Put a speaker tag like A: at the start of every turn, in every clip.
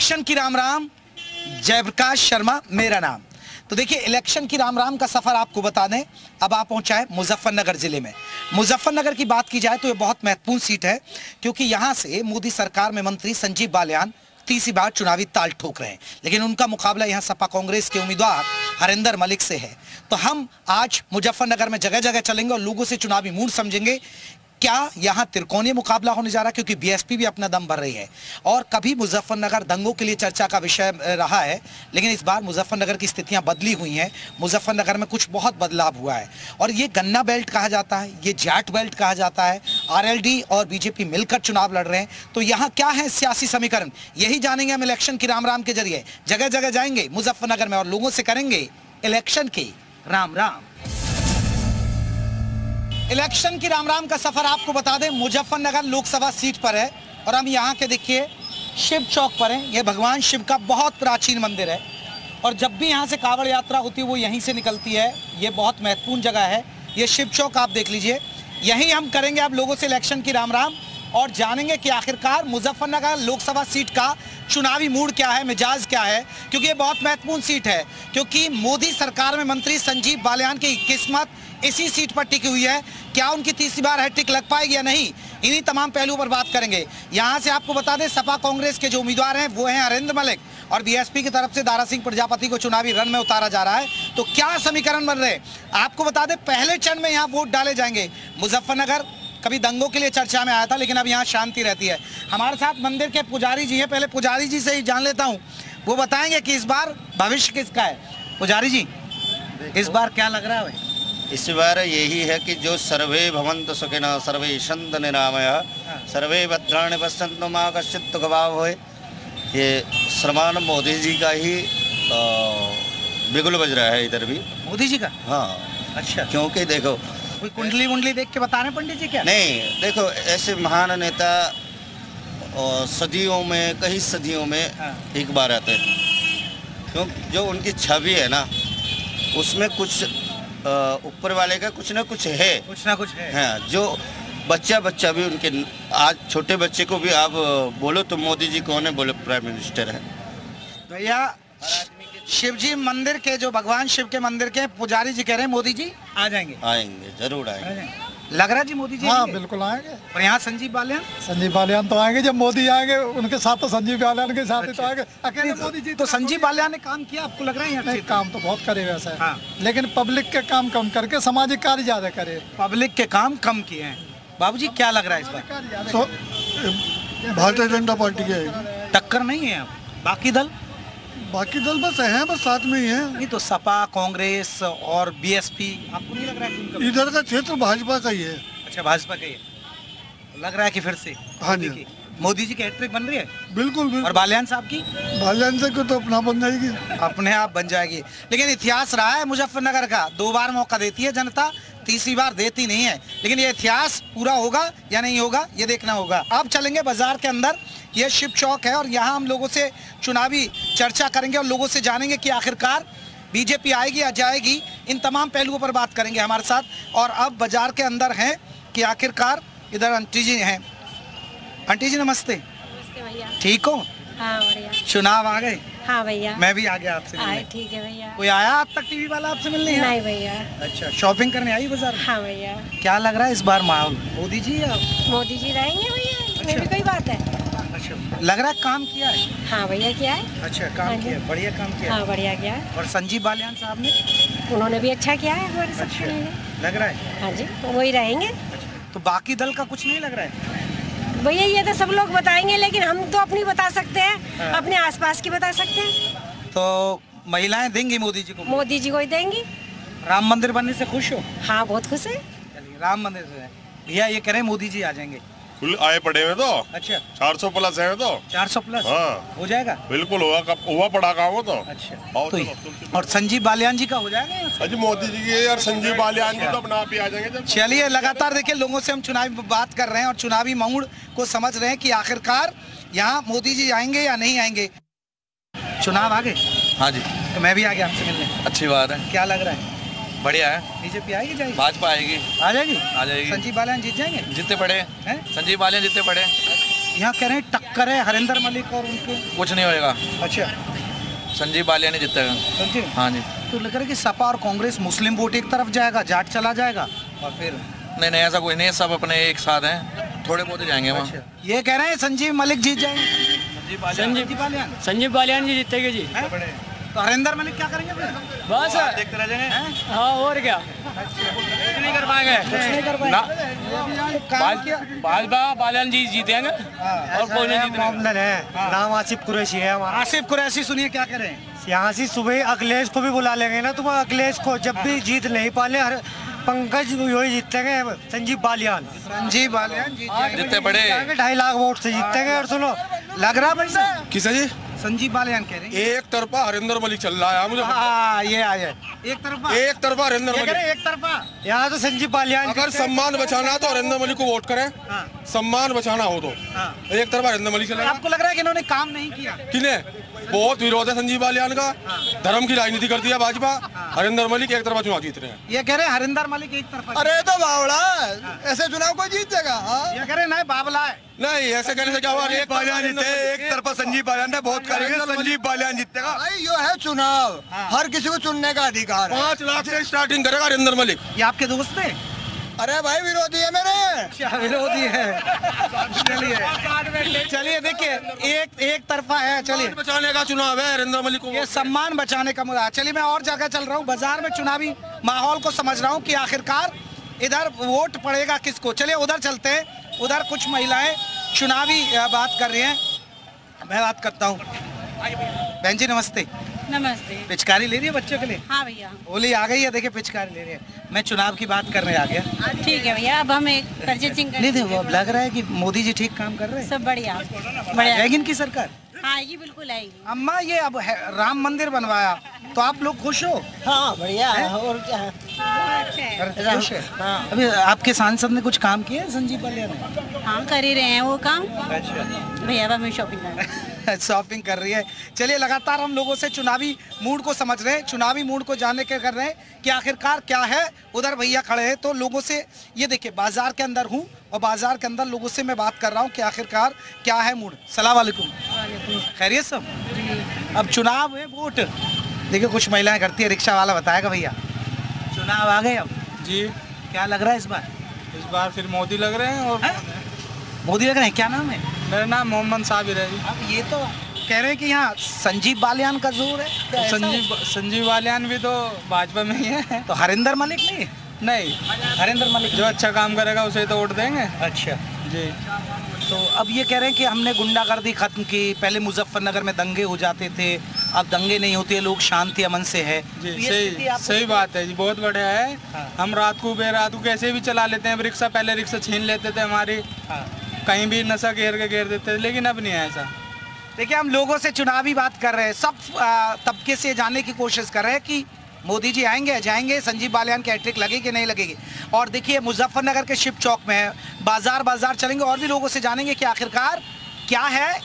A: Election की राम राम, जयप्रकाश शर्मा, मेरा नाम। तो देखिए, इलेक्शन की राम राम का सफ़र आपको बता दें। अब आप पहुँचा है मुजफ्फरनगर ज़िले में। मुजफ्फरनगर की बात की जाए तो ये बहुत महत्वपूर्ण सीट है, क्योंकि यहाँ से मोदी सरकार में मंत्री संजीव बालियान तीसरी बार चुनावी ताल ठोक रहे हैं। लेकिन उनका मुकाबला यहाँ सपा कांग्रेस के उम्मीदवार हरिंदर मलिक से है। तो हम आज मुजफ्फरनगर में जगह जगह चलेंगे और लोगों से चुनावी मूड समझेंगे क्या यहाँ त्रिकोणीय मुकाबला होने जा रहा है? क्योंकि बीएसपी भी अपना दम भर रही है। और कभी मुजफ्फरनगर दंगों के लिए चर्चा का विषय रहा है, लेकिन इस बार मुजफ्फरनगर की स्थितियाँ बदली हुई हैं। मुजफ्फरनगर में कुछ बहुत बदलाव हुआ है। और ये गन्ना बेल्ट कहा जाता है, ये जाट बेल्ट कहा जाता है। आरएलडी और बीजेपी मिलकर चुनाव लड़ रहे हैं। तो यहाँ क्या है सियासी समीकरण? यही जानेंगे हम इलेक्शन की राम राम के ज़रिए। जगह जगह जाएँगे मुजफ्फरनगर में और लोगों से करेंगे इलेक्शन के राम राम इलेक्शन की राम राम का सफ़र आपको बता दें, मुजफ्फरनगर लोकसभा सीट पर है और हम यहाँ के देखिए, शिव चौक पर हैं। ये भगवान शिव का बहुत प्राचीन मंदिर है और जब भी यहाँ से कांवड़ यात्रा होती है, वो यहीं से निकलती है। ये बहुत महत्वपूर्ण जगह है। ये शिव चौक आप देख लीजिए। यहीं हम करेंगे आप लोगों से इलेक्शन की राम राम और जानेंगे कि आखिरकार मुजफ्फरनगर लोकसभा सीट का चुनावी मूड क्या है, मिजाज क्या है, क्योंकि ये बहुत महत्वपूर्ण सीट है। क्योंकि मोदी सरकार में मंत्री संजीव बालियान की किस्मत इसी सीट पर टिकी हुई है। क्या उनकी तीसरी बार हैट्रिक लग पाएगी या नहीं, इन्हीं तमाम पहलुओं पर बात करेंगे। यहाँ से आपको बता दें, सपा कांग्रेस के जो उम्मीदवार हैं, वो हैं हरेंद्र मलिक और बीएसपी की तरफ़ से दारा सिंह प्रजापति को चुनावी रन में उतारा जा रहा है। तो क्या समीकरण बन रहे आपको बता दें, पहले चरण में यहाँ वोट डाले जाएँगे। मुजफ्फरनगर, कभी दंगों के लिए चर्चा में आया था, लेकिन अब यहाँ शांति रहती है। हमारे साथ मंदिर के पुजारी जी हैं, पहले पुजारी जी से ही जान लेता हूँ। वो बताएँगे कि इस बार भविष्य किसका है? पुजारी जी, इस बार क्या लग रहा है? भाई
B: इस बार यही है कि जो सर्वे भवंत सुखिन सर्वे संत निरामय सर्वे भद्राणि पश्यंत माँ कश्चित गवाह हो ये श्रमान मोदी जी का ही बिगुल बज रहा है इधर भी।
A: मोदी जी का?
B: हाँ।
A: अच्छा।
B: क्योंकि देखो
A: कोई कुंडली वुंडली देख के बता रहे पंडित जी क्या?
B: नहीं देखो ऐसे महान नेता अ, सदियों में कई सदियों में
A: हाँ।
B: एक बार आते हैं। क्यों? जो उनकी छवि है ना उसमें कुछ ऊपर वाले का कुछ ना कुछ है।
A: कुछ ना कुछ है।
B: हाँ जो बच्चा बच्चा भी उनके आज छोटे बच्चे को भी आप बोलो तो मोदी जी कौन है? बोले प्राइम मिनिस्टर है।
A: भैया शिव जी मंदिर के जो भगवान शिव के मंदिर के पुजारी जी कह रहे हैं मोदी जी आ जाएँगे।
B: आएँगे ज़रूर आएँगे,
A: आएँगे। लग रहा जी मोदी जी
C: हाँ बिल्कुल आएँगे।
A: और यहाँ संजीव बालियान?
C: संजीव बालियान तो आएँगे जब मोदी आएँगे उनके साथ तो संजीव बालियान के साथ ही तो आएँगे। अकेले मोदी जी
A: तो संजीव बालियान ने काम किया आपको लग रहा है
C: नहीं काम तो बहुत करे वैसे
A: हाँ।
C: लेकिन पब्लिक के काम कम करके सामाजिक कार्य ज़्यादा करे।
A: पब्लिक के काम कम किए हैं। बाबूजी क्या लग रहा है इस बार
D: भारतीय जनता पार्टी के
A: टक्कर नहीं है अब। बाकी दल?
D: बाकी दल बस हैं बस साथ में ही हैं।
A: नहीं तो सपा कांग्रेस और बीएसपी आपको नहीं लग रहा है
D: इधर का क्षेत्र भाजपा का ही है।
A: अच्छा भाजपा का ही है। लग रहा है कि फिर से।
D: हाँ जी।
A: की मोदी जी की हैट्रिक बन रही है?
D: बिल्कुल बिल्कुल।
A: और बालियान साहब की?
D: भाजपा साहब को तो अपना बन जाएगी।
A: अपने आप बन जाएगी। लेकिन इतिहास रहा है मुजफ्फरनगर का। दो बार मौका देती है जनता। तीसरी बार देती नहीं है। लेकिन ये इतिहास पूरा होगा या नहीं होगा ये देखना होगा। अब चलेंगे बाज़ार के अंदर। ये शिव चौक है और यहाँ हम लोगों से चुनावी चर्चा करेंगे और लोगों से जानेंगे कि आखिरकार बीजेपी आएगी या जाएगी। इन तमाम पहलुओं पर बात करेंगे हमारे साथ। और अब बाज़ार के अंदर हैं कि आखिरकार इधर आंटी जी हैं। आंटी जी नमस्ते।
E: नमस्ते भैया।
A: ठीक हो?
E: हाँ
A: चुनाव आ गए।
E: हाँ भैया।
A: मैं भी आ गया आपसे
E: आए ठीक है भैया।
A: कोई आया अब तक टीवी वाला आपसे मिलने यहाँ?
E: नहीं भैया।
A: अच्छा शॉपिंग करने आई बाज़ार?
E: हाँ भैया।
A: क्या लग रहा है इस बार माहौल? मोदी जी या?
E: मोदी जी रहेंगे भैया। इसमें
A: अच्छा।
E: भी कोई बात है?
A: अच्छा। लग रहा है काम किया है?
E: हाँ भैया क्या है।
A: अच्छा काम किया है, बढ़िया काम किया
E: हाँ। बढ़िया क्या है।
A: और संजीव बालियान साहब ने?
E: उन्होंने भी अच्छा किया है हमारे
A: अच्छा। लग रहा है?
E: हाँ जी तो वही रहेंगे।
A: तो बाकी दल का कुछ नहीं लग रहा है?
E: भैया ये तो सब लोग बताएँगे लेकिन हम तो अपनी बता सकते
A: हाँ।
E: हैं। अपने आसपास की बता सकते हैं।
A: तो महिलाएँ देंगी मोदी जी को?
E: मोदी जी को ही देंगी।
A: राम मंदिर बनने से खुश हो?
E: हाँ बहुत खुश है।
A: राम मंदिर से। भैया ये कह रहे मोदी जी आ जाएँगे।
F: फुल आए पड़े हुए तो?
A: अच्छा।
F: 400 प्लस है तो?
A: 400 प्लस?
F: हाँ।
A: हो जाएगा?
F: बिल्कुल हुआ कब हुआ पड़ा काम हो तो।
A: अच्छा।
F: आओ
A: तो और संजीव बालियान जी का हो जाएगा
F: अजी मोदी जी की और संजीव बालियान जी तो अपना आप ही आ जाएँगे
A: चलिए लगातार देखिए लोगों से हम चुनावी बात कर रहे हैं और चुनावी मूड को समझ रहे हैं कि आखिरकार यहाँ मोदी जी आएँगे या नहीं आएँगे। चुनाव आ गए
G: हाँ जी।
A: तो मैं भी आ गया आपसे मिलने।
G: अच्छी बात है।
A: क्या लग रहा है?
G: बढ़िया है।
A: बीजेपी आएगी जाएगी?
G: भाजपा आएगी।
A: आ जाएगी?
G: आ जाएगी।
A: संजीव बालियान जीत जाएँगे?
G: जितने पड़े।
A: हैं?
G: संजीव बालियान जितने पड़े।
A: यहाँ कह रहे हैं टक्कर है हरिंदर मलिक और उनके।
G: कुछ नहीं होएगा।
A: अच्छा।
G: संजीव बालियान ही। जीतेगा
A: संजीव?
G: हाँ जी।
A: तो लग रहा है कि सपा और कांग्रेस मुस्लिम वोट एक तरफ़ जाएगा जाट चला जाएगा और फिर?
G: नहीं नहीं ऐसा कोई नहीं है सब अपने एक साथ हैं। थोड़े बहुत जाएँगे वहाँ।
A: ये कह रहे हैं संजीव मलिक जीत जाएँगे। संजीव बालियान?
H: संजीव बालियान जी जीतेंगे जी।
A: हैं? तो हरिंदर मलिक क्या करेंगे फिर?
H: बस।
G: देखते रह जाएँगे।
H: हाँ? और क्या? कुछ नहीं कर पाएँगे।
A: कुछ नहीं कर पाएँगे। तो काम किया?
H: भाजपा बालियान जी जीतेंगे
A: और
H: कोई नहीं जीतेगा।
C: मामला है। नाम आसिफ कुरैशी है हमारा।
A: आसिफ कुरैशी सुनिए क्या कह रहे हैं
C: यहाँ से सुबह अखिलेश को भी बुला लेंगे ना तुम अखिलेश को जब भी जीत नहीं पाले हर पंकज वही जीतेंगे संजीव बालियान।
A: संजीव बालियान जीत
G: बड़े।
C: ढाई लाख वोट से जीतेंगे और सुनो
A: लग रहा भाई साहब
F: किसे जी?
A: संजीव बालियान कह रहे हैं।
F: एक तरफा हरिंदर मलिक चल रहा है मुझे
A: हाँ ये आ जाए। एक तरफा?
F: एक तरफा हरिंदर मलिक।
A: एक तरफा?
C: यहाँ तो संजीव बालियान
F: अगर सम्मान बचाना तो हरिंदर मलिक को वोट करें।
A: हाँ।
F: सम्मान बचाना हो तो।
A: हाँ।
F: एक तरफा हरिंदर मलिक चलेगा।
A: आपको लग रहा है कि इन्होंने काम नहीं किया?
F: किने बहुत विरोध है संजीव बालियान का। धर्म की राजनीति करती है भाजपा। हरिंदर मलिक एक तरफा चुनाव जीत रहे हैं।
A: ये कह रहे हैं हरिंदर मलिक एक तरफा
D: अरे तो बावड़ा ऐसे चुनाव कोई जीत जाएगा हाँ?
A: ये कह रहे हैं नहीं बाबला है।
F: नहीं ऐसे कहने से क्या हुआ? एक बालियान जीते एक
D: तरफा संजीव बालियान ने बहुत करेंगे संजीव बालियान जीतेगा। भाई यो है चुनाव। हर किसी को चुनने का अधिकार है।
F: पाँच लाख से स्टार्टिंग करेगा हरिंदर मलिक।
A: ये आपके दोस्त थे?
D: अरे भाई विरोधी है मेरे।
A: क्या विरोधी है? चलिए। चलिए देखिए एक एक तरफा है चलिए।
F: बचाने का चुनाव है हरिंदर मलिक को
A: ये सम्मान बचाने का मुद्दा चलिए मैं और जगह चल रहा हूँ। बाज़ार में चुनावी माहौल को समझ रहा हूँ कि आखिरकार इधर वोट पड़ेगा किसको। चलिए उधर चलते हैं। उधर कुछ महिलाएँ चुनावी बात कर रही हैं। मैं बात करता हूँ। बहन जी नमस्ते।
E: नमस्ते।
A: पिचकारी ले रही है बच्चों के लिए?
E: हाँ भैया।
A: होली आ गई है देखिए पिचकारी ले रही है। मैं चुनाव की बात करने आ गया।
E: ठीक है भैया अब हम एक परचेसिंग
A: नहीं देखो अब लग रहा है कि मोदी जी ठीक काम कर रहे हैं।
E: सब बढ़िया। बढ़िया।
A: जाएगी इनकी सरकार?
E: हाँ आएगी बिल्कुल आएगी।
A: अम्मा ये अब राम मंदिर बनवाया। तो आप लोग खुश हो?
C: हाँ बढ़िया है। और क्या है?
E: अच्छा है।
A: खुश है? अभी आपके सांसद ने कुछ काम किया संजीव बालियान ने?
E: हाँ कर ही रहे हैं वो काम।
A: अच्छा।
E: भैया अब हमें शॉपिंग करना
A: शॉपिंग कर रही है। चलिए लगातार हम लोगों से चुनावी मूड को समझ रहे हैं चुनावी मूड को जानने के कर रहे हैं कि आखिरकार क्या है। उधर भैया खड़े हैं तो लोगों से ये देखिए बाज़ार के अंदर हूँ और बाज़ार के अंदर लोगों से मैं बात कर रहा हूँ कि आखिरकार क्या है मूड सलाम वालेकुम खैरियत सब? अब चुनाव है वोट। देखिए कुछ महिलाएँ करती है रिक्शा वाला बताएगा भैया। चुनाव आ गए अब।
I: जी।
A: क्या लग रहा है इस बार?
I: इस बार फिर मोदी लग रहे हैं और
A: मोदी लग रहे हैं? क्या नाम है?
I: मेरा नाम मोहम्मद साबिर है जी।
A: अब ये तो कह रहे हैं कि यहाँ संजीव बालियान का ज़ोर है
I: संजीव संजीव बालियान भी तो भाजपा में ही है।
A: है? तो हरिंदर मलिक नहीं?
I: नहीं।
A: हरिंदर मलिक
I: जो अच्छा काम करेगा उसे तो वोट देंगे।
A: अच्छा।
I: जी।
A: तो अब ये कह रहे हैं कि हमने गुंडागर्दी खत्म की पहले मुजफ्फरनगर में दंगे हो जाते थे अब दंगे नहीं होते है लोग शांति अमन से है।
I: जी
A: तो
I: सही सही बात है जी बहुत बढ़िया है।
A: हाँ।
I: हम रात को बेरात को कैसे भी चला लेते हैं रिक्शा पहले रिक्शा छीन लेते थे हमारी।
A: हाँ।
I: कहीं भी नशा घेर के घेर देते थे, लेकिन अब नहीं है ऐसा।
A: देखिए, हम लोगों से चुनावी बात कर रहे हैं। सब तबके से जानने की कोशिश कर रहे हैं कि मोदी जी आएँगे, जाएँगे, संजीव बालियान की हैट्रिक लगेगी नहीं लगेगी? और देखिए, मुजफ्फरनगर के शिव चौक में है बाज़ार बाज़ार चलेंगे और भी लोगों से जानेंगे कि आखिरकार क्या है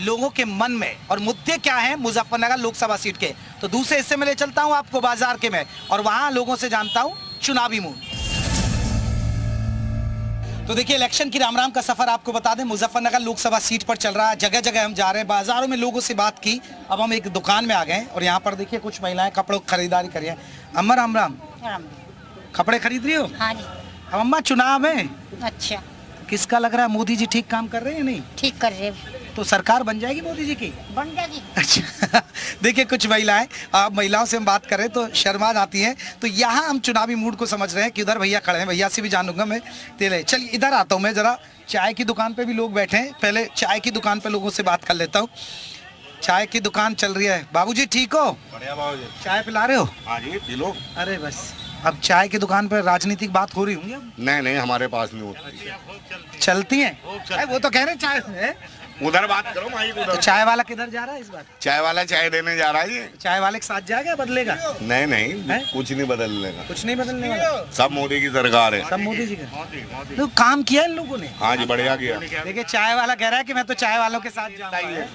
A: लोगों के मन में और मुद्दे क्या हैं मुजफ्फरनगर लोकसभा सीट के। तो दूसरे हिस्से में ले चलता हूँ आपको बाज़ार के में और वहाँ लोगों से जानता हूँ चुनावी मूड तो देखिए इलेक्शन की राम राम का सफ़र आपको बता दें। मुजफ्फरनगर लोकसभा सीट पर चल रहा है। जगह जगह हम जा रहे हैं। बाजारों में लोगों से बात की। अब हम एक दुकान में आ गए और यहाँ पर देखिए कुछ महिलाएँ कपड़ों की खरीदारी करी है। अम्मा राम राम कपड़े खरीद रही हो?
E: हाँ जी।
A: अब अम्मा चुनाव है।
E: अच्छा।
A: किसका लग रहा है मोदी जी ठीक काम कर रहे हैं या नहीं?
E: ठीक कर रहे
A: तो सरकार बन जाएगी मोदी जी की?
E: बन जाएगी।
A: अच्छा। देखिए कुछ महिलाएँ आप महिलाओं से हम बात करें तो शर्मा जाती हैं। तो यहाँ हम चुनावी मूड को समझ रहे हैं कि उधर भैया खड़े हैं। भैया से भी जानूँगा मैं। तेरे चलिए इधर आता हूँ मैं जरा। चाय की दुकान पे भी लोग बैठे हैं। पहले चाय की दुकान पे लोगों से बात कर लेता हूँ। चाय की दुकान चल रही है। बाबूजी ठीक हो?
F: बढ़िया बाबू
A: चाय पिला रहे हो?
F: हाँ जी पी लो।
A: अरे बस। अब चाय की दुकान पर राजनीतिक बात हो रही होंगी अब?
F: नहीं नहीं हमारे पास नहीं होती।
A: चलती है। वो तो कह रहे हैं चाय है
F: उधर बात करो
A: तो
F: उधर।
A: चाय वाला किधर जा रहा है इस बार?
F: चाय वाला चाय देने जा रहा है जी
A: चाय वाले के साथ जाएगा बदलेगा?
F: नहीं नहीं
A: हैं?
F: कुछ नहीं बदलने का।
A: कुछ नहीं बदलने वाला?
F: सब मोदी की सरकार है।
A: सब मोदी जी का? तो काम किया इन लोगों ने?
F: हाँ जी बढ़िया किया।
A: देखिए चाय वाला कह रहा है कि मैं तो चाय वालों के साथ जाऊँगा।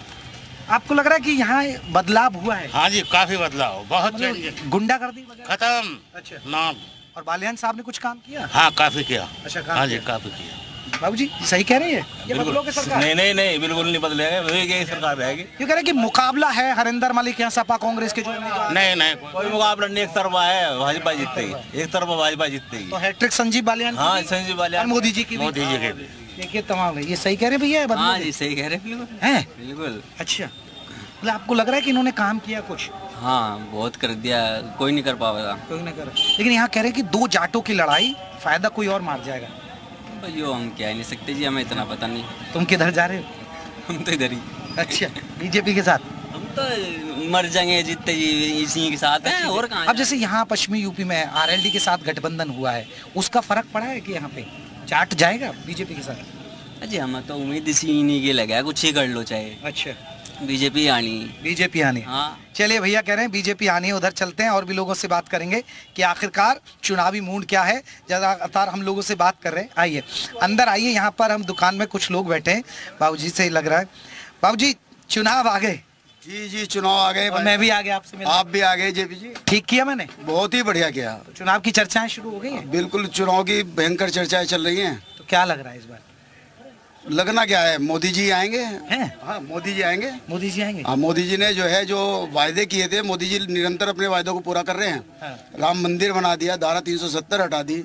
A: आपको लग रहा है कि यहाँ बदलाव हुआ है?
J: हाँ जी काफ़ी बदलाव बहुत गुंडा
A: कर वगैरह?
J: खत्म।
A: अच्छा।
J: नाम।
A: और बालियान साहब ने कुछ काम किया?
J: हाँ काफ़ी किया।
A: अच्छा
J: हाँ जी काफ़ी किया।
A: बाबूजी सही कह रही है?
K: नहीं नहीं नहीं बिल्कुल नहीं बदलेगा। यही सरकार रहेगी।
A: ये कह रहे कि मुकाबला है हरिंदर मलिक यहाँ सपा कांग्रेस के जो
J: नहीं नहीं
K: कोई मुकाबला नहीं एक तरफा है भाजपा जीतेगी। एक तरफा भाजपा जीतेगी।
A: तो हैट्रिक संजीव बालियान
K: हाँ संजीव बालियान
A: मोदी जी की
J: मोदी जी के
A: देखिए तमाम ये सही कह रहे भैया
L: हाँ जी सही कह रहे हैं बिल्कुल।
A: हैं?
L: बिल्कुल।
A: अच्छा। मतलब आपको लग रहा है कि इन्होंने काम किया कुछ?
L: हाँ बहुत कर दिया। कोई नहीं कर पाएगा।
A: कोई नहीं कर लेकिन यहाँ कह रहे हैं कि दो जाटों की लड़ाई फ़ायदा कोई और मार जाएगा।
L: यो हम कह नहीं सकते जी हमें इतना पता नहीं।
A: तुम किधर जा रहे हो?
L: हम तो इधर ही।
A: अच्छा बीजेपी के साथ?
L: हम तो मर जाएँगे जीतते जी इसी के साथ हैं। और कहाँ
A: अब जैसे यहाँ पश्चिमी यूपी में आरएलडी के साथ गठबंधन हुआ है उसका फ़र्क पड़ा है कि यहाँ पे? जाट जाएगा बीजेपी के साथ?
L: अजी हमें तो उम्मीद इसी इन्हीं की लगा है कुछ ही कर लो चाहे।
A: अच्छा।
L: बीजेपी आनी।
A: बीजेपी आनी।
L: हाँ।
A: चलिए भैया कह रहे हैं बीजेपी आनी है उधर चलते हैं और भी लोगों से बात करेंगे कि आखिरकार चुनावी मूड क्या है। ज़्यादातर हम लोगों से बात कर रहे हैं। आइए अंदर आइए यहाँ पर हम दुकान में कुछ लोग बैठे हैं। बाबूजी से ही लग रहा है। बाबूजी चुनाव आ गए।
D: जी जी चुनाव आ गए
A: मैं भी आ गया आपसे मिलने।
D: आप भी आ गए जेपी जी।
A: ठीक किया मैंने?
D: बहुत ही बढ़िया किया।
A: तो चुनाव की चर्चाएँ शुरू हो गई हैं?
D: बिल्कुल चुनाव की भयंकर चर्चाएँ चल रही हैं।
A: तो क्या लग रहा है इस बार?
D: लगना क्या है? मोदी जी आएँगे?
A: हैं?
D: हाँ मोदी जी आएँगे।
A: मोदी जी आएँगे।
D: हाँ मोदी जी ने जो है जो वायदे किए थे मोदी जी निरंतर अपने वायदों को पूरा कर रहे हैं।
A: हाँ।
D: राम मंदिर बना दिया धारा 370 हटा दी।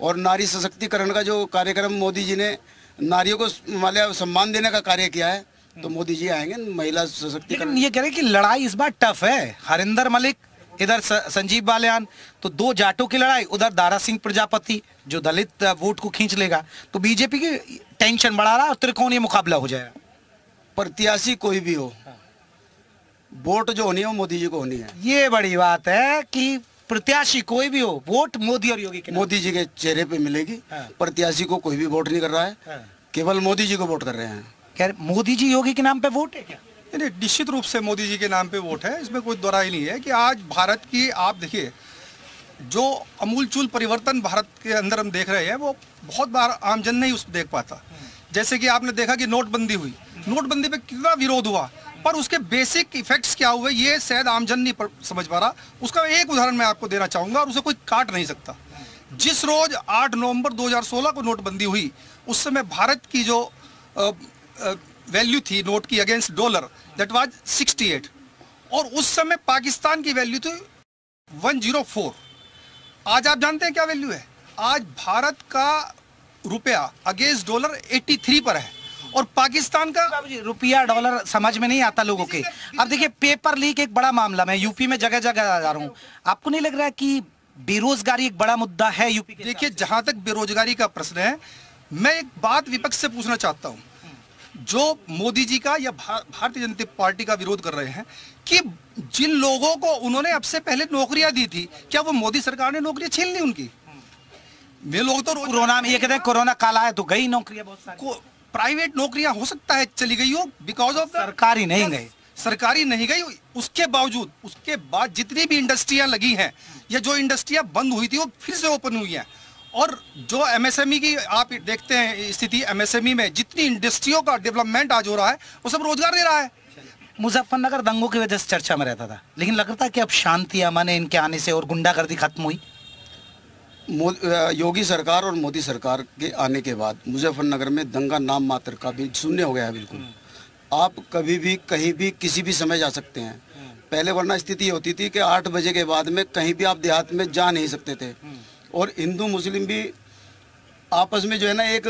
D: और नारी सशक्तिकरण का जो कार्यक्रम मोदी जी ने नारियों को माल्या सम्मान देने का कार्य किया है तो मोदी जी आएँगे महिला सशक्तिकरण।
A: ये कह रहे कि लड़ाई इस बार टफ है। हरिंदर मलिक इधर संजीव बालियान तो दो जाटों की लड़ाई उधर दारा सिंह प्रजापति जो दलित वोट को खींच लेगा। तो बीजेपी की टेंशन बढ़ा रहा है और त्रिकोणीय मुकाबला हो जाएगा।
D: प्रत्याशी कोई भी हो। वोट जो होनी है वो मोदी जी को होनी है।
A: ये बड़ी बात है कि प्रत्याशी कोई भी हो वोट मोदी और योगी के
D: मोदी जी के चेहरे पे मिलेगी।
A: हाँ।
D: प्रत्याशी को कोई भी वोट नहीं कर रहा है।
A: हाँ।
D: केवल मोदी जी को वोट कर रहे हैं।
A: कह रहे मोदी जी योगी के नाम पे वोट है क्या?
M: नहीं निश्चित रूप से मोदी जी के नाम पे वोट है। इसमें कोई दोराई नहीं है कि आज भारत की आप देखिए जो अमूलचूल परिवर्तन भारत के अंदर हम देख रहे हैं वो बहुत बार आमजन नहीं उस देख पाता। जैसे कि आपने देखा कि नोटबंदी हुई। नोटबंदी पे कितना विरोध हुआ, पर उसके बेसिक इफेक्ट्स क्या हुए, ये शायद आमजन नहीं समझ पा रहा। उसका एक उदाहरण मैं आपको देना चाहूँगा और उसे कोई काट नहीं सकता। जिस रोज 8 नवंबर 2016 को नोटबंदी हुई, उस समय भारत की जो वैल्यू थी नोट की अगेंस्ट डॉलर दैट वाज 68 और उस समय पाकिस्तान की वैल्यू थी 104 आज आप जानते हैं क्या वैल्यू है? आज भारत का रुपया अगेंस्ट डॉलर 83 पर है। और पाकिस्तान का
A: रुपया डॉलर समझ में नहीं आता लोगों के। अब देखिए पेपर लीक एक बड़ा मामला मैं यूपी में जगह जगह जा रहा हूँ। आपको नहीं लग रहा है कि बेरोजगारी एक बड़ा मुद्दा है यूपी
M: देखिए जहाँ तक बेरोजगारी का प्रश्न है मैं एक बात विपक्ष से पूछना चाहता हूँ। जो मोदी जी का या भारतीय जनता पार्टी का विरोध कर रहे हैं कि जिन लोगों को उन्होंने अब से पहले नौकरियाँ दी थी क्या वो मोदी सरकार ने नौकरियाँ छीन ली उनकी? वे लोग तो
A: कोरोना में ये कहते हैं कोरोना काल आया तो गई नौकरियाँ बहुत सारी।
M: प्राइवेट नौकरियाँ हो सकता है चली गई हो बिकॉज़ ऑफ़
A: सरकारी नहीं गई।
M: सरकारी नहीं गई उसके बावजूद उसके बाद जितनी भी इंडस्ट्रियाँ लगी हैं या जो इंडस्ट्रियाँ बंद हुई थी वो फिर से ओपन हुई हैं। और जो एमएसएमई की आप देखते हैं स्थिति एमएसएमई में जितनी इंडस्ट्रियों का डेवलपमेंट आज हो रहा है वो सब रोज़गार दे रहा है।
A: मुजफ्फरनगर दंगों की वजह से चर्चा में रहता था लेकिन लगता है कि अब शांति अमन है इनके आने से और गुंडागर्दी खत्म हुई।
D: योगी सरकार और मोदी सरकार के आने के बाद मुजफ्फरनगर में दंगा नाम मात्र का भी शून्य हो गया है बिल्कुल। आप कभी भी कहीं भी किसी भी समय जा सकते हैं। पहले वरना स्थिति होती थी कि आठ बजे के बाद में कहीं भी आप देहात में जा नहीं सकते थे। और हिंदू मुस्लिम भी आपस में जो है ना एक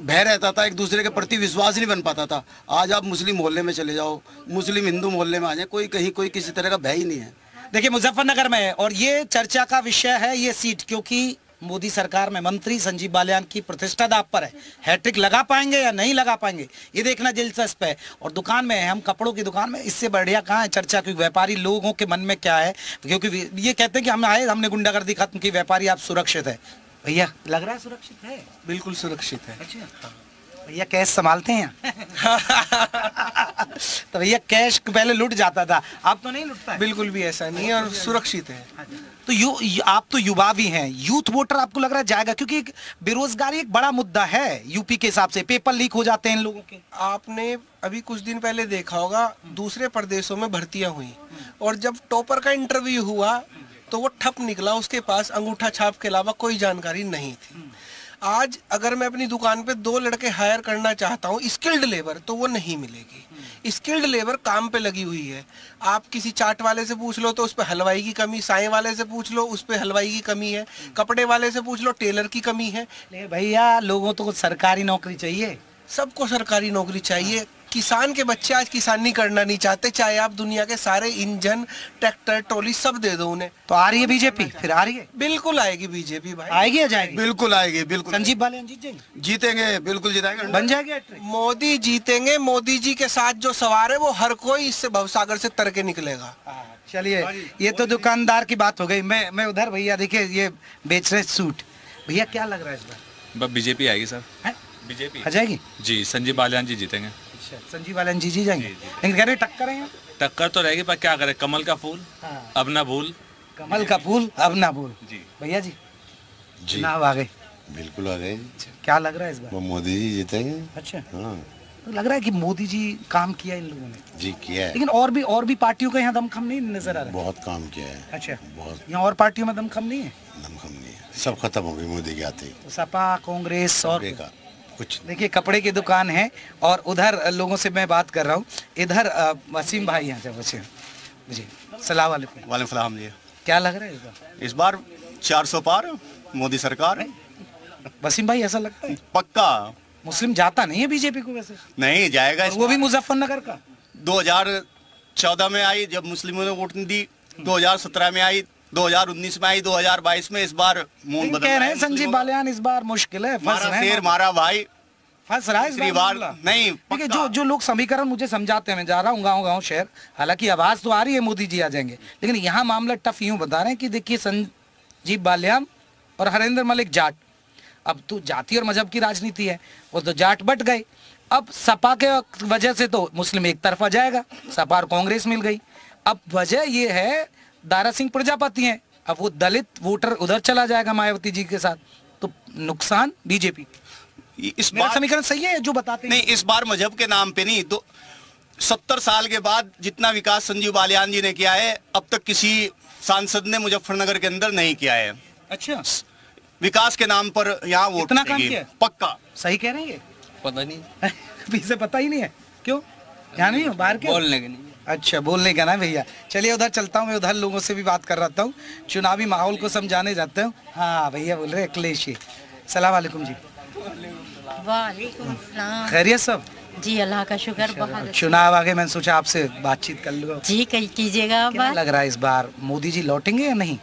D: भय रहता था एक दूसरे के प्रति विश्वास नहीं बन पाता था। आज आप मुस्लिम मोहल्ले में चले जाओ मुस्लिम हिंदू मोहल्ले में आ जाए कोई कहीं कोई किसी तरह का भय ही नहीं है।
A: देखिए मुजफ्फरनगर में और ये चर्चा का विषय है ये सीट क्योंकि मोदी सरकार में मंत्री संजीव बालियान की प्रतिष्ठा दाप पर है। हैट्रिक लगा पाएँगे या नहीं लगा पाएँगे ये देखना दिलचस्प है। और दुकान में है हम कपड़ों की दुकान में इससे बढ़िया कहाँ है चर्चा? क्योंकि व्यापारी लोगों के मन में क्या है? क्योंकि ये कहते हैं कि हम आए हमने गुंडागर्दी खत्म की व्यापारी आप सुरक्षित है। भैया लग रहा है सुरक्षित है?
I: बिल्कुल सुरक्षित है।
A: अच्छा भैया कैश संभालते हैं? तो भैया कैश पहले लुट जाता था। अब तो नहीं लुटता
I: बिल्कुल भी ऐसा नहीं है और सुरक्षित है।
A: तो यू यू- आप तो युवा भी हैं। यूथ वोटर आपको लग रहा है जाएगा? क्योंकि एक बेरोजगारी एक बड़ा मुद्दा है यूपी के हिसाब से। पेपर लीक हो जाते हैं इन लोगों के।
I: आपने अभी कुछ दिन पहले देखा होगा दूसरे प्रदेशों में भर्तियाँ हुई। और जब टॉपर का इंटरव्यू हुआ तो वो ठप निकला। उसके पास अंगूठा छाप के अलावा कोई जानकारी नहीं थी। आज अगर मैं अपनी दुकान पे दो लड़के हायर करना चाहता हूँ स्किल्ड लेबर तो वो नहीं मिलेगी। स्किल्ड लेबर काम पे लगी हुई है। आप किसी चाट वाले से पूछ लो तो उस पर हलवाई की कमी साए वाले से पूछ लो उस पर हलवाई की कमी है। कपड़े वाले से पूछ लो टेलर की कमी है।
A: भैया लोगों तो सरकारी नौकरी चाहिए।
I: सबको सरकारी नौकरी चाहिए। किसान के बच्चे आज किसानी करना नहीं चाहते चाहे आप दुनिया के सारे इंजन ट्रैक्टर ट्रॉली सब दे दो उन्हें।
A: तो आ रही है बीजेपी फिर आ रही है?
I: बिल्कुल आएगी बीजेपी भाई।
A: आएगी या जाएगी?
D: बिल्कुल आएगी बिल्कुल
A: संजीव बालियान जीत जाएँगे
D: जीतेंगे बिल्कुल जिताएँगे।
A: बन जाएगी?
I: मोदी जीतेंगे मोदी जी के साथ जो सवार है वो हर कोई इससे भवसागर से तर के निकलेगा।
A: चलिए ये तो दुकानदार की बात हो गई। मैं मैं उधर भैया देखिए ये बेच रहे सूट। भैया क्या लग रहा है इस बार?
N: बीजेपी आएगी सर। बीजेपी
A: आ जाएगी?
N: जी संजीव बालियान जी जीतेंगे।
A: अच्छा संजीव बालियान जी जी जाएँगे? लेकिन कह रहे टक्कर है?
N: टक्कर तो रहेगी पर क्या करें? कमल का फूल
A: हाँ।
N: अब ना भूल।
A: कमल का फूल अब ना भूल।
N: जी।
A: भैया जी
O: जी।
A: चुनाव आ गए।
O: बिल्कुल आ गए।
A: क्या लग रहा है इस बार?
O: मोदी जी जीतेंगे।
A: अच्छा।
O: हाँ।
A: तो लग रहा है कि मोदी जी काम किया इन लोगों ने?
O: जी किया है।
A: लेकिन और भी और भी पार्टियों का यहाँ दमखम नहीं नज़र आ रहा है?
O: बहुत काम किया है।
A: अच्छा।
O: बहुत।
A: यहाँ और पार्टियों में दमखम नहीं है?
O: दमखम नहीं है। सब खत्म हो गई मोदी के आते। ही
A: तो सपा कांग्रेस और
O: बेकार कुछ।
A: देखिए कपड़े की दुकान है और उधर लोगों से मैं बात कर रहा हूँ। इधर वसीम भाई यहाँ से बचे जी सलाम वालेकुम।
P: वाले सलाम जी।
A: क्या लग रहा है इस बार
P: इस बार 400 पार मोदी सरकार।
A: वसीम भाई ऐसा लगता है?
P: पक्का।
A: मुस्लिम जाता नहीं है बीजेपी को वैसे?
P: नहीं जाएगा
A: वो भी मुजफ्फरनगर का।
P: 2014 में आई जब मुस्लिमों ने वोट दी 2017 में आई 2019 में आई 2022 में इस बार मूड बदल
A: कह
P: रहे हैं
A: संजीव बालियान इस बार मुश्किल है फंस रहे हैं
P: शेर मारा भाई।
A: फंस रहा है इस बार
P: बार नहीं
A: देखिए जो जो लोग समीकरण मुझे समझाते हैं मैं जा रहा हूँ गाँव गाँव शहर। हालाँकि आवाज़ तो आ रही है मोदी जी आ जाएँगे। लेकिन यहाँ मामला टफ यूँ बता रहे हैं कि देखिए संजीव बालियान और हरेंद्र मलिक जाट। अब तो जाति और मज़हब की राजनीति है वो तो जाट बट गए। अब सपा के वजह से तो मुस्लिम एक तरफा जाएगा सपा और कांग्रेस मिल गई। अब वजह ये है दारा सिंह प्रजापति हैं। अब वो दलित वोटर उधर चला जाएगा मायावती जी के साथ। तो नुकसान बीजेपी।
P: इस बार
A: समीकरण सही है जो बताते
P: नहीं इस बार मज़हब के नाम पे नहीं तो सत्तर साल के बाद जितना विकास संजीव बालियान जी ने किया है अब तक किसी सांसद ने मुजफ्फरनगर के अंदर नहीं किया है।
A: अच्छा।
P: विकास के नाम पर यहाँ वोट
A: इतना काम किया
P: पक्का।
A: सही कह रहे हैं
L: पता नहीं।
A: अभी से पता ही नहीं है। क्यों? ध्यान नहीं हो बाहर के
L: बोलने के नहीं
A: अच्छा बोलने का ना भैया? चलिए उधर चलता हूँ मैं उधर लोगों से भी बात कर रहा हूँ। चुनावी माहौल को समझाने जाते हूँ। हाँ भैया बोल रहे हैं अखिलेश जी। सलाम वालेकुम जी।
Q: वालेकुम
A: खैरियत सब?
Q: जी अल्लाह का शुक्र बहुत
A: चुनाव आगे मैंने सोचा आपसे बातचीत कर लूँ।
Q: जी कही कीजिएगा
A: क्या लग रहा है इस बार? मोदी जी लौटेंगे या नहीं?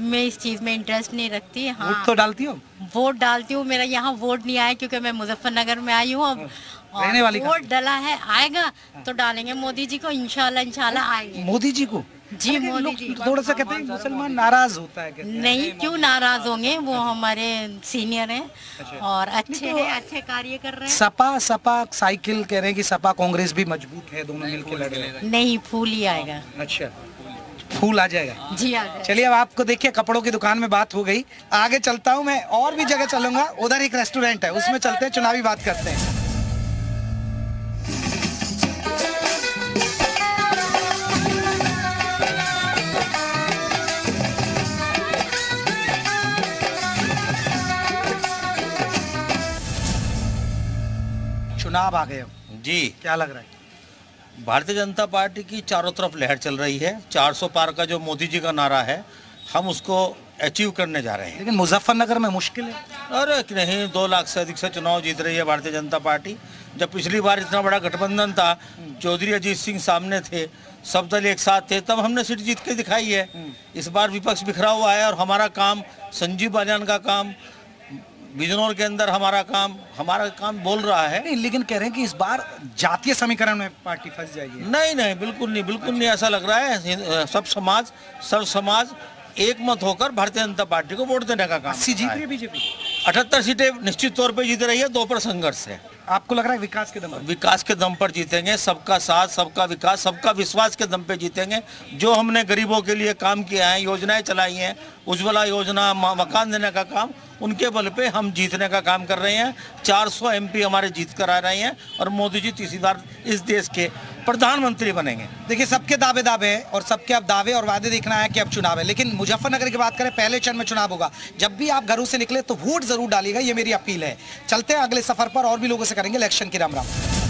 Q: मैं इस चीज़ में इंटरेस्ट नहीं रखती हाँ।
A: वोट तो डालती हो?
Q: वोट डालती हूँ मेरा यहाँ वोट नहीं आया क्योंकि मैं मुजफ्फरनगर में आई हूँ अब और
A: रहने वाली
Q: वोट डला है आएगा तो डालेंगे मोदी जी को इंशाल्लाह इंशाल्लाह आएँगे।
A: मोदी जी को?
Q: जी मोदी जी
A: थोड़ा सा कहते हैं मुसलमान नाराज़ होता है कहते हैं।
Q: नहीं क्यों नाराज़ होंगे? वो हमारे सीनियर हैं
A: अच्छा।
Q: और अच्छे हैं अच्छे कार्य कर रहे हैं।
A: सपा सपा साइकिल कह रहे हैं कि सपा कांग्रेस भी मज़बूत है दोनों मिलकर लड़ रहे हैं।
Q: नहीं फूल ही आएगा।
A: अच्छा फूल आ जाएगा।
Q: जी आ
A: चलिए अब आपको देखिए कपड़ों की दुकान में बात हो गई। आगे चलता हूँ मैं और भी जगह चलूँगा। उधर एक रेस्टोरेंट है उसमें चलते हैं चुनावी बात करते हैं। चुनाव आ गए
K: जी।
A: क्या लग रहा है?
K: भारतीय जनता पार्टी की चारों तरफ़ लहर चल रही है। 400 पार का जो मोदी जी का नारा है हम उसको अचीव करने जा रहे हैं।
A: लेकिन मुजफ्फरनगर में मुश्किल है।
K: अरे नहीं दो लाख से अधिक से चुनाव जीत रही है भारतीय जनता पार्टी। जब पिछली बार इतना बड़ा गठबंधन था चौधरी अजीत सिंह सामने थे सब दल एक साथ थे तब हमने सीट जीत के दिखाई है। इस बार विपक्ष बिखरा हुआ है और हमारा काम संजीव बालियान का काम बिजनौर के अंदर हमारा काम हमारा काम बोल रहा है।
A: नहीं लेकिन कह रहे हैं कि इस बार जातीय समीकरण में पार्टी फंस जाएगी।
K: नहीं नहीं बिल्कुल नहीं बिल्कुल नहीं ऐसा लग रहा है। सब समाज सब समाज एक मत होकर भारतीय जनता पार्टी को वोट देने का काम
A: अस्सी जीत रही है बीजेपी?
K: अठहत्तर सीटें निश्चित तौर पर जीत रही है दो पर संघर्ष है।
A: आपको लग रहा है विकास के दम पर?
K: विकास के दम पर जीतेंगे, सबका साथ, सबका विकास, सबका विश्वास के दम पे जीतेंगे। जो हमने गरीबों के लिए काम किया है, योजनाएँ चलाई हैं, उज्ज्वला योजना मकान देने का काम, उनके बल पे हम जीतने का काम कर रहे हैं। 400 एमपी हमारे जीत कर आ रहे हैं और मोदी जी तीसरी बार इस देश के प्रधानमंत्री बनेंगे।
A: देखिए, सबके दावे दावे हैं और सबके अब दावे और वादे देखना है कि अब चुनाव है। लेकिन मुजफ्फरनगर की बात करें, पहले चरण में चुनाव होगा। जब भी आप घरों से निकले तो वोट ज़रूर डालिएगा, ये मेरी अपील है। चलते हैं अगले सफ़र पर और भी लोगों से करेंगे इलेक्शन की राम राम।